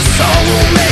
soul.